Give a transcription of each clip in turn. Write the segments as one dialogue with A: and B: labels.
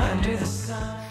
A: Under the sun?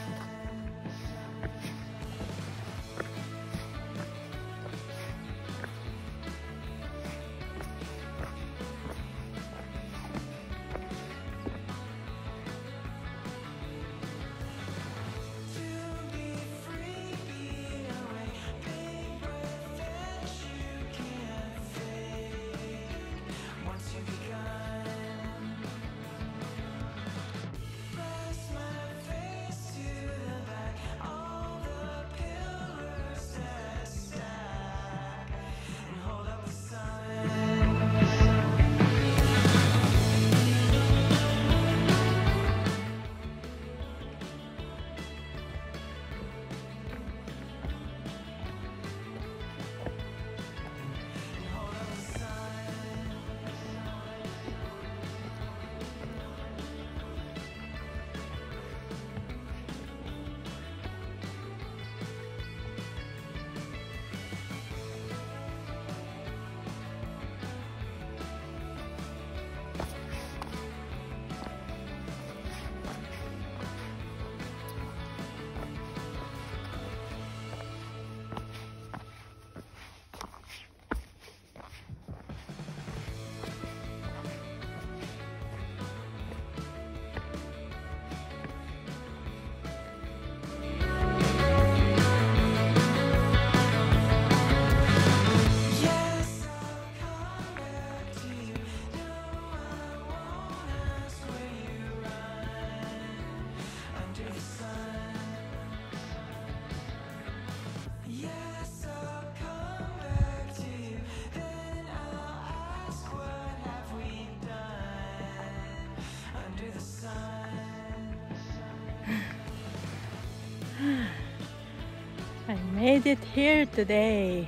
A: I made it here today.